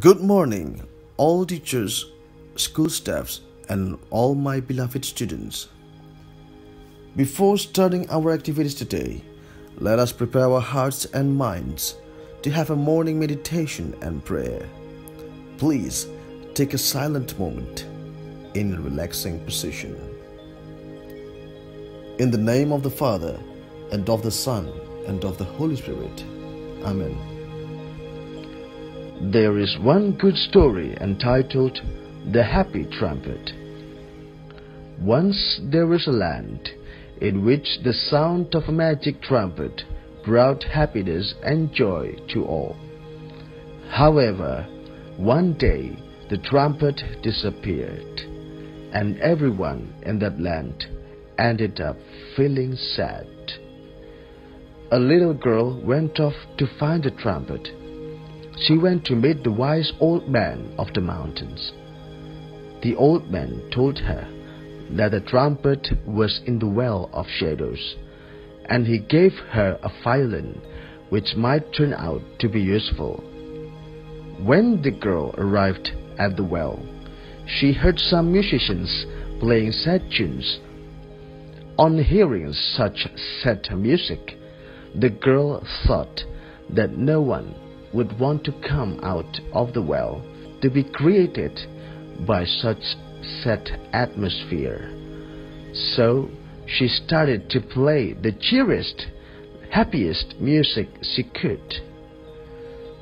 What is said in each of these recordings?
Good morning, all teachers, school staffs, and all my beloved students. Before starting our activities today, let us prepare our hearts and minds to have a morning meditation and prayer. Please take a silent moment in a relaxing position. In the name of the Father, and of the Son, and of the Holy Spirit. Amen. There is one good story entitled The Happy Trumpet. Once there was a land in which the sound of a magic trumpet brought happiness and joy to all. However, one day the trumpet disappeared, and everyone in that land ended up feeling sad. A little girl went off to find the trumpet. She went to meet the wise old man of the mountains. The old man told her that the trumpet was in the well of shadows, and he gave her a violin which might turn out to be useful. When the girl arrived at the well, she heard some musicians playing sad tunes. On hearing such sad music, the girl thought that no one would want to come out of the well to be created by such set atmosphere. So she started to play the cheeriest, happiest music she could.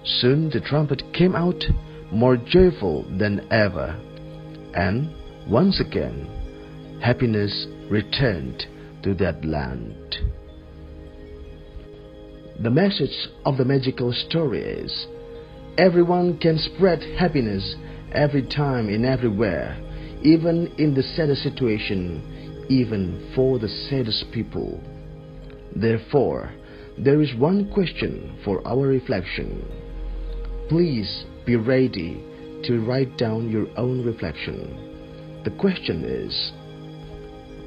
Soon the trumpet came out more joyful than ever, and once again happiness returned to that land. The message of the magical story is everyone can spread happiness every time and everywhere, even in the saddest situation, even for the saddest people. Therefore, there is one question for our reflection. Please be ready to write down your own reflection. The question is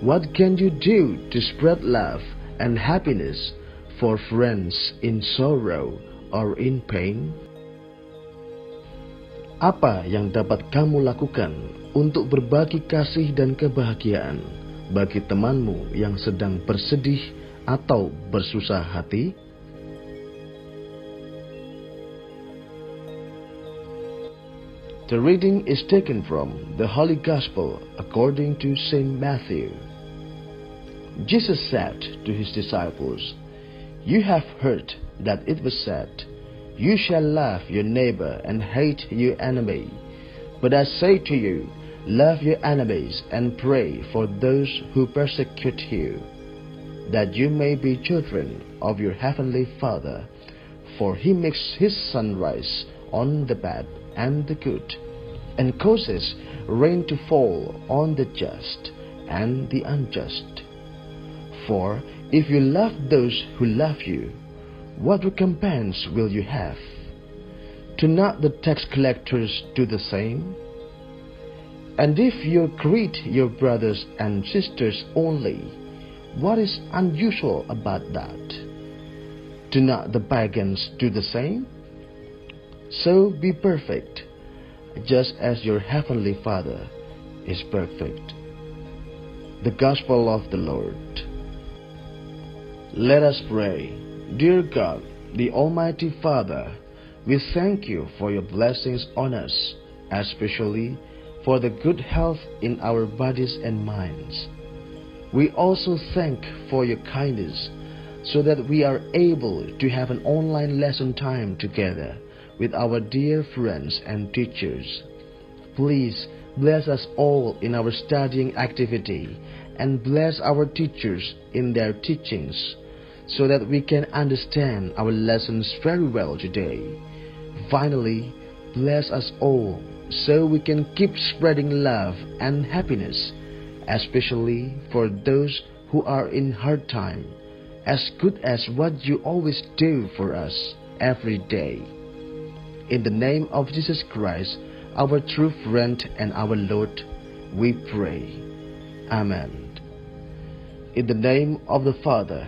What can you do to spread love and happiness for friends in sorrow or in pain? Apa yang dapat kamu lakukan untuk berbagi kasih dan kebahagiaan bagi temanmu yang sedang bersedih atau bersusah hati? The reading is taken from the Holy Gospel according to St. Matthew. Jesus said to his disciples, You have heard that it was said, You shall love your neighbor and hate your enemy. But I say to you, love your enemies and pray for those who persecute you, that you may be children of your heavenly Father. For he makes his sun rise on the bad and the good, and causes rain to fall on the just and the unjust. For if you love those who love you, what recompense will you have? Do not the tax collectors do the same? And if you greet your brothers and sisters only, what is unusual about that? Do not the pagans do the same? So be perfect, just as your heavenly Father is perfect. The Gospel of the Lord. Let us pray. Dear God, the Almighty Father, we thank you for your blessings on us, especially for the good health in our bodies and minds. We also thank for your kindness so that we are able to have an online lesson time together with our dear friends and teachers. Please bless us all in our studying activity and bless our teachers in their teachings so that we can understand our lessons very well today. Finally, bless us all so we can keep spreading love and happiness, especially for those who are in hard time, as good as what you always do for us every day. In the name of Jesus Christ, our true friend and our Lord, we pray. Amen. In the name of the Father,